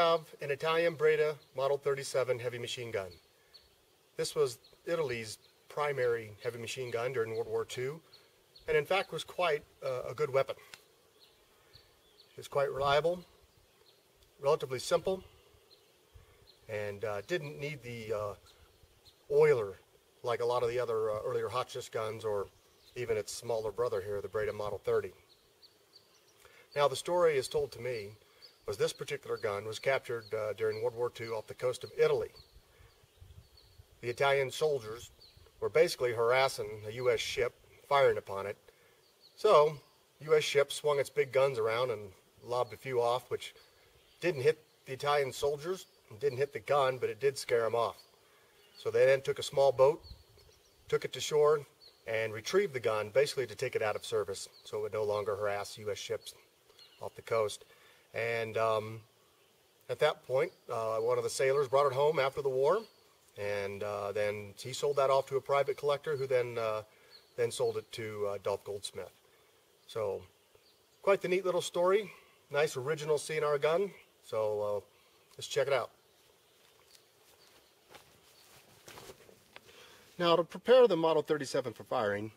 have an Italian Breda Model 37 heavy machine gun. This was Italy's primary heavy machine gun during World War II, and in fact was quite uh, a good weapon. It was quite reliable, relatively simple, and uh, didn't need the uh, oiler like a lot of the other uh, earlier Hotchkiss guns or even its smaller brother here, the Breda Model 30. Now the story is told to me was this particular gun was captured uh, during World War II off the coast of Italy. The Italian soldiers were basically harassing a U.S. ship, firing upon it. So, U.S. ship swung its big guns around and lobbed a few off, which didn't hit the Italian soldiers, didn't hit the gun, but it did scare them off. So they then took a small boat, took it to shore, and retrieved the gun, basically to take it out of service, so it would no longer harass U.S. ships off the coast. And um, at that point, uh, one of the sailors brought it home after the war, and uh, then he sold that off to a private collector, who then uh, then sold it to uh, Dolf Goldsmith. So, quite the neat little story. Nice original CNR gun. So uh, let's check it out. Now to prepare the Model 37 for firing,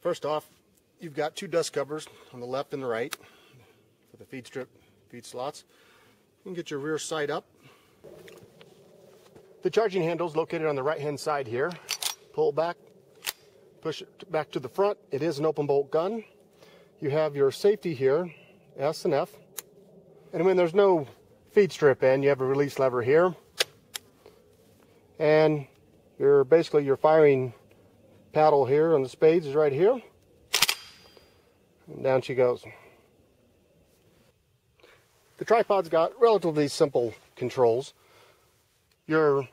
first off, you've got two dust covers on the left and the right for the feed strip, feed slots. You can get your rear sight up. The charging handle is located on the right hand side here. Pull back, push it back to the front. It is an open bolt gun. You have your safety here, S and F. And when there's no feed strip in, you have a release lever here. And your basically your firing paddle here on the spades is right here. And down she goes. The tripod's got relatively simple controls. Your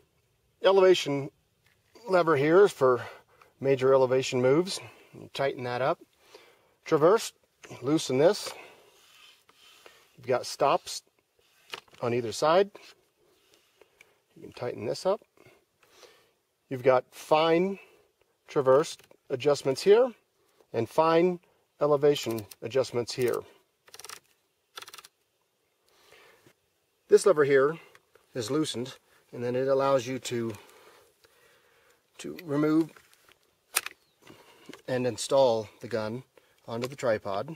elevation lever here is for major elevation moves. You tighten that up. Traverse, loosen this. You've got stops on either side. You can tighten this up. You've got fine traverse adjustments here and fine elevation adjustments here. This lever here is loosened and then it allows you to to remove and install the gun onto the tripod.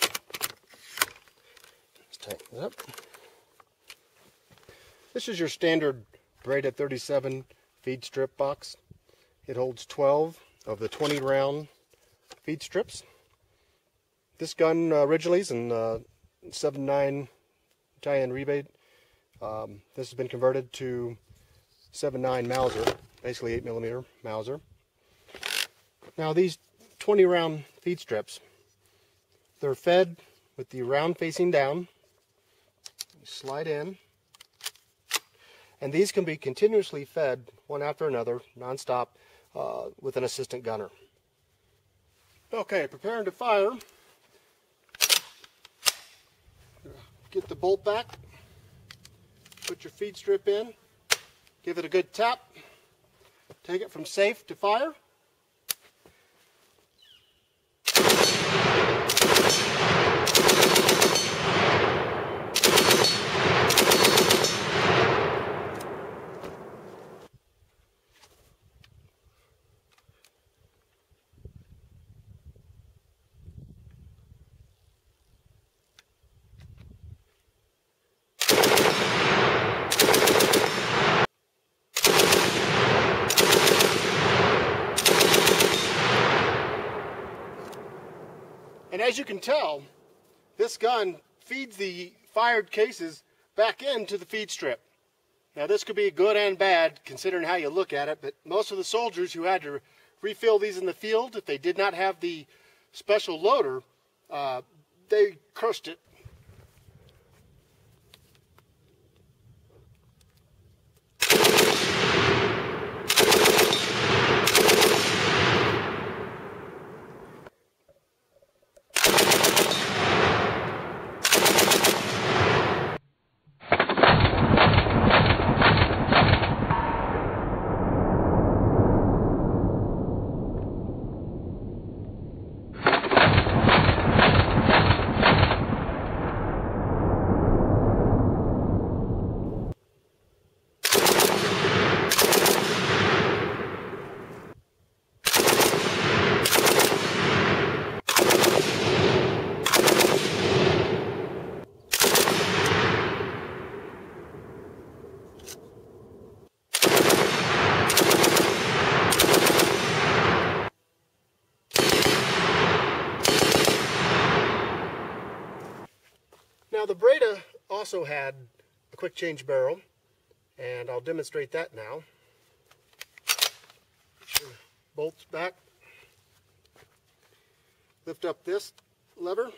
Let's tighten it up. This is your standard Breda 37 feed strip box. It holds 12 of the 20 round feed strips. This gun uh, originally is in uh, 7.9 Italian rebate. Um, this has been converted to 7.9 Mauser, basically 8 millimeter Mauser. Now these 20 round feed strips, they're fed with the round facing down. You slide in and these can be continuously fed one after another, nonstop, uh, with an assistant gunner. Okay, preparing to fire. Get the bolt back, put your feed strip in, give it a good tap, take it from safe to fire. And as you can tell, this gun feeds the fired cases back into the feed strip. Now this could be good and bad considering how you look at it, but most of the soldiers who had to refill these in the field, if they did not have the special loader, uh, they cursed it also had a quick change barrel, and I'll demonstrate that now. Bolts back. Lift up this lever.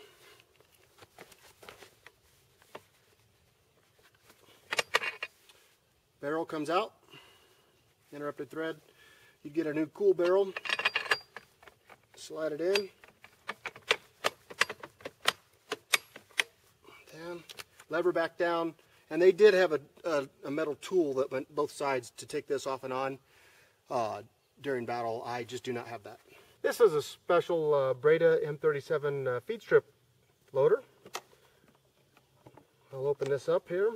Barrel comes out. Interrupted thread. You get a new cool barrel. Slide it in. Down. Lever back down. And they did have a, a, a, metal tool that went both sides to take this off and on uh, during battle. I just do not have that. This is a special uh, Breda M37 uh, feed strip loader. I'll open this up here.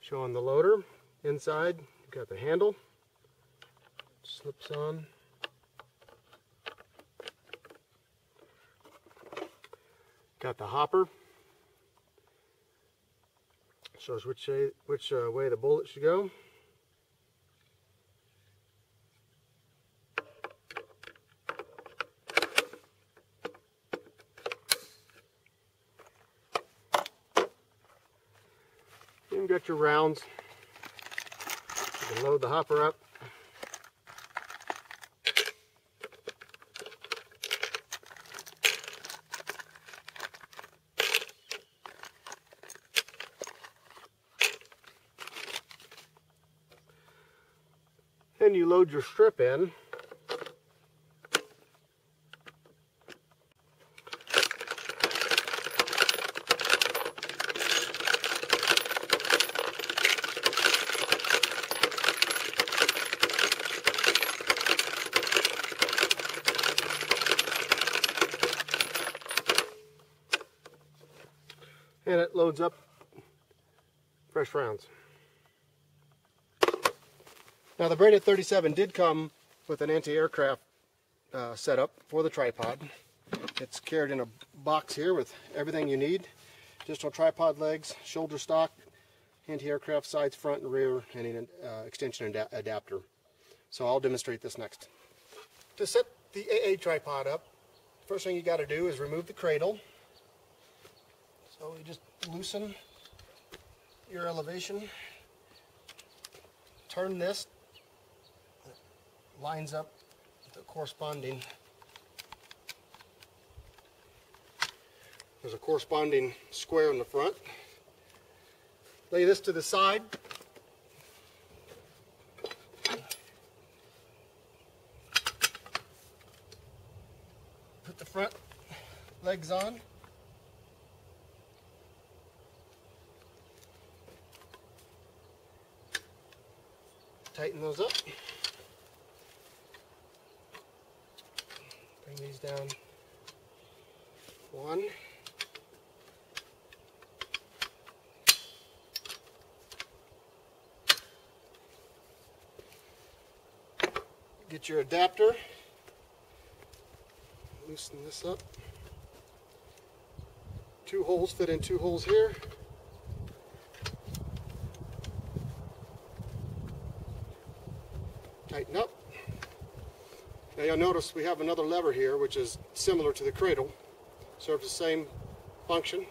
Showing the loader inside. You've got the handle. Slips on. Got the hopper. Shows which which uh, way the bullet should go. You got your rounds. You can load the hopper up. You load your strip in. and it loads up fresh rounds. Now the Breda 37 did come with an anti-aircraft uh, setup for the tripod. It's carried in a box here with everything you need. Additional tripod legs, shoulder stock, anti-aircraft sides, front and rear, and an uh, extension ad adapter. So I'll demonstrate this next. To set the AA tripod up, first thing you got to do is remove the cradle. So you just loosen your elevation, turn this, lines up with the corresponding, there's a corresponding square in the front. Lay this to the side. Put the front legs on. tighten those up. Bring these down. One. Get your adapter. Loosen this up. Two holes fit in two holes here. tighten up. Now you'll notice we have another lever here which is similar to the cradle. Serves the same function.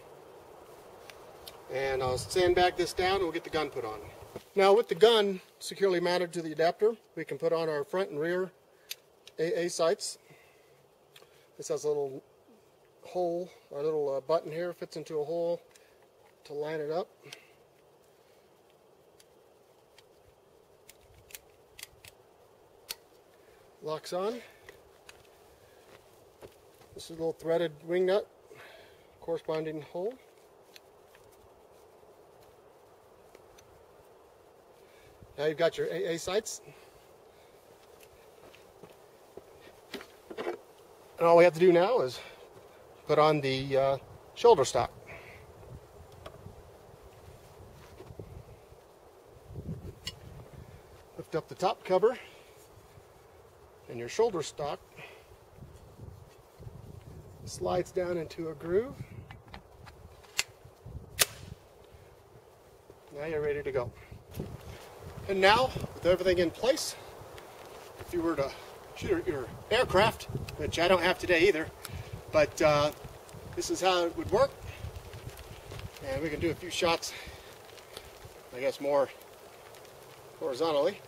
And I'll sandbag this down and we'll get the gun put on. Now with the gun securely mounted to the adapter, we can put on our front and rear AA sights. This has a little hole, our little uh, button here fits into a hole to line it up. Locks on. This is a little threaded wing nut, corresponding hole. Now you've got your AA sights. And all we have to do now is put on the uh, shoulder stock. Lift up the top cover and your shoulder stock slides down into a groove. Now you're ready to go. And now, with everything in place, if you were to shoot your aircraft, which I don't have today either. But uh, this is how it would work. And we can do a few shots, I guess more horizontally.